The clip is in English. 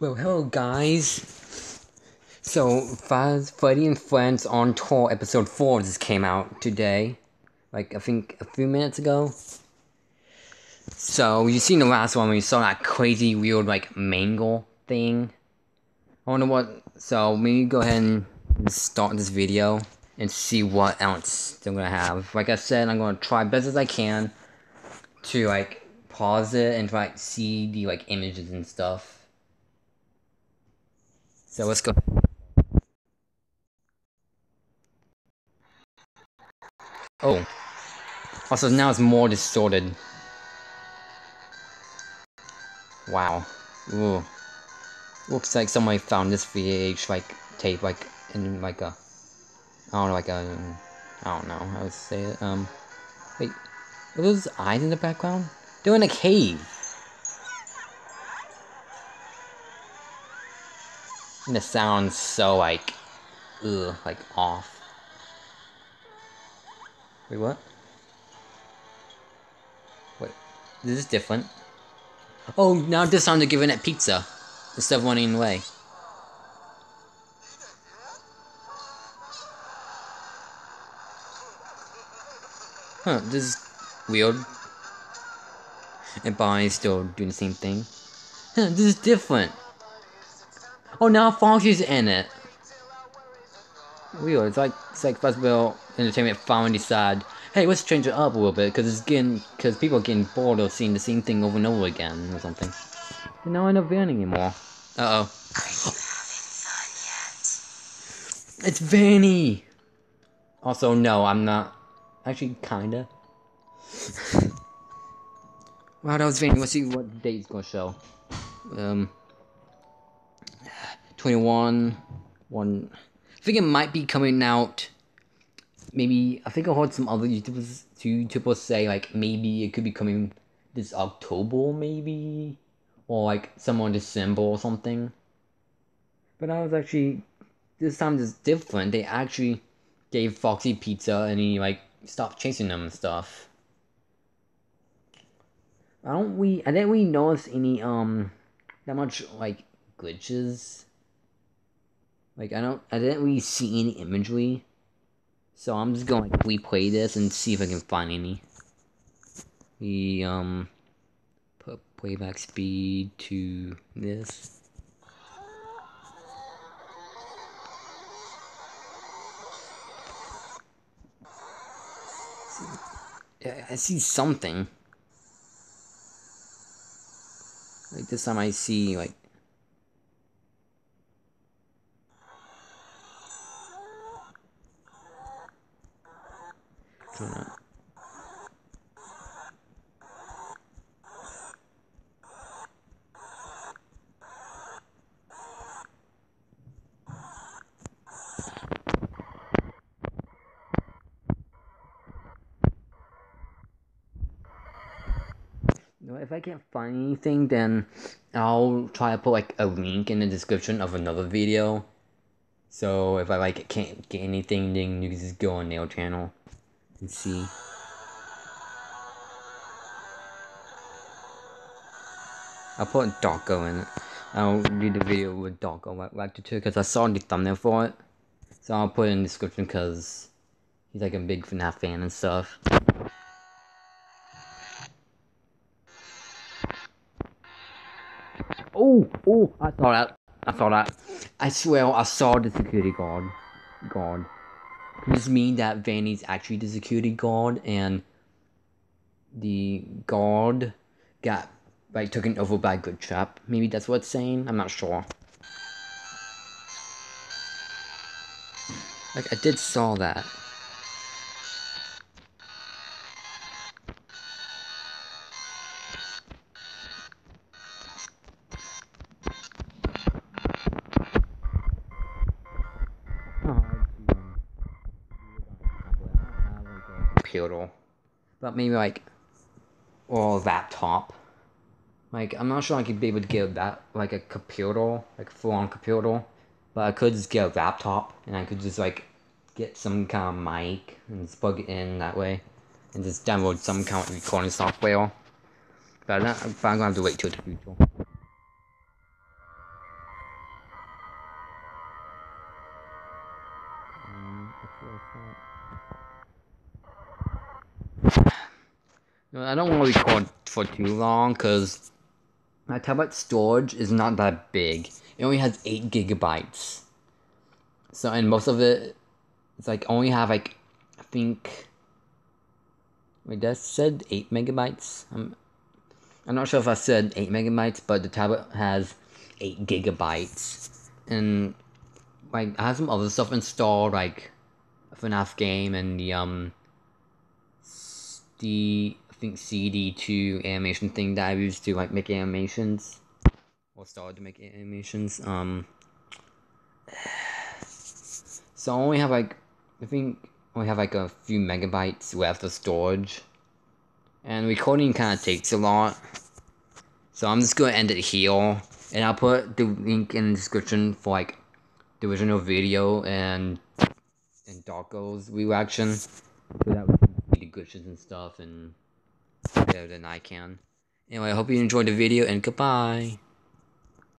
Well, hello guys. So, Faz, Freddy and Friends on Tour episode 4 just came out today. Like, I think a few minutes ago. So, you seen the last one when you saw that crazy, weird, like, mangle thing. I wonder what. So, maybe go ahead and start this video and see what else they're gonna have. Like I said, I'm gonna try best as I can to, like, pause it and like see the like images and stuff. So let's go. Oh. Also now it's more distorted. Wow. Ooh. Looks like somebody found this VH like tape like in like a I don't know like a I don't know how to say it. Um wait are those eyes in the background? They're in a cave. And it sounds so like, ugh, like off. Wait, what? Wait, this is different. Oh, now this time they're giving it pizza instead of running away. Huh, this is weird. And Bonnie's still doing the same thing. Huh, this is different. Oh, now Foxy's in it. Weird. It's like it's like Fazbear Entertainment finally decide, hey, let's change it up a little bit because it's getting because people are getting bored of seeing the same thing over and over again or something. They're not in a van anymore. Uh oh. It's Vanny. Also, no, I'm not. Actually, kinda. wow, that was Vanny. Let's see what date's gonna show. Um. 21 one I think it might be coming out maybe I think I heard some other YouTubers YouTubers say like maybe it could be coming this October maybe or like somewhere in December or something. But I was actually this time is different. They actually gave Foxy pizza and he like stopped chasing them and stuff. I don't we I didn't really notice any um that much like glitches like I don't, I didn't really see any imagery, so I'm just gonna like replay this and see if I can find any. We um put playback speed to this. Yeah, I see something. Like this time I see like Tuna. if I can't find anything, then I'll try to put like a link in the description of another video. So if I like can't get anything, then you can just go on Nail channel and see. I'll put Dawko in it. I'll do the video with Dawko like, to too because I saw the thumbnail for it. So I'll put it in the description because he's like a big FNAF fan and stuff. Oh, oh, I saw that. I saw that. I swear I saw the security guard. Guard. This mean that Vanny's actually the security guard and the guard got like taken over by Glitchtrap? Maybe that's what it's saying? I'm not sure. Like I did saw that. Computer, but maybe like, or laptop. Like, I'm not sure I could be able to get that, like a computer, like full on computer, but I could just get a laptop and I could just like get some kind of mic and just plug it in that way and just download some kind of recording software. But I'm, not, I'm gonna have to wait till the future. I don't want to record for too long because my tablet storage is not that big. It only has 8 gigabytes. So, and most of it, it's like only have like, I think, wait, that said 8 megabytes? I'm, I'm not sure if I said 8 megabytes, but the tablet has 8 gigabytes. And, like, I have some other stuff installed, like, a FNAF game and the, um, the think CD2 animation thing that I used to like make animations or started to make animations. Um, so I only have like I think I only have like a few megabytes left of storage, and recording kind of takes a lot. So I'm just gonna end it here, and I'll put the link in the description for like the original video and and Dawko's reaction. So that we can see the glitches and stuff and better than I can. Anyway, I hope you enjoyed the video and goodbye.